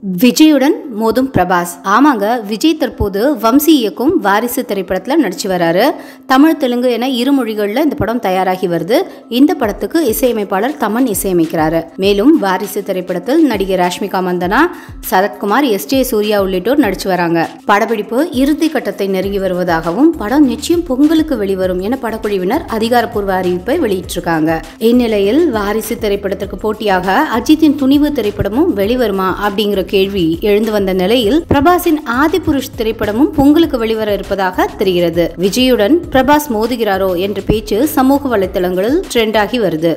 விஜயுடன் மோதும் பிரபாஸ். ஆமாங்க விஜய் தற்போது வம்சி இயக்கும் வாரிசு திரைப்படத்தில் நடிச்சு வராரு. தமிழ் தெலுங்கு என இரு மொழிகளில் இந்த படம் தயாராகி வருது. இந்த படத்துக்கு இசையமைப்பாளர் தமன் இசையமைக்கிறாரு. மேலும் வாரிசு திரைப்படத்தில் நடிகை ராஷ்மிகா மந்தனா சரத்குமார் எஸ். ஜே. சூர்யா உள்ளிட்டோர் நடிச்சு வராங்க. படப்பிடிப்பு இறுதி கட்டத்தை நெருங்கி வருவதாகவும் படம் நிச்சயம் பொங்கலுக்கு வெளிவரும் என படக்குழுவினர் அதிகாரப்பூர்வ அறிவிப்பை வெளியிட்டிருக்காங்க. இந்நிலையில் வாரிசு திரைப்படத்திற்கு போட்டியாக அஜித்தின் துணிவு திரைப்படமும் வெளிவருமா அப்படிங்கிற கேள்வி எழுந்து வந்த நிலையில் பிரபாஸின் ஆதிபுருஷ் திரைப்படமும் பொங்கலுக்கு வெளிவர இருப்பதாக தெரிகிறது. விஜயுடன் பிரபாஸ் மோதுகிறாரோ என்ற பேச்சு சமூக வலைதளங்களில் ட்ரெண்ட் ஆகி வருது.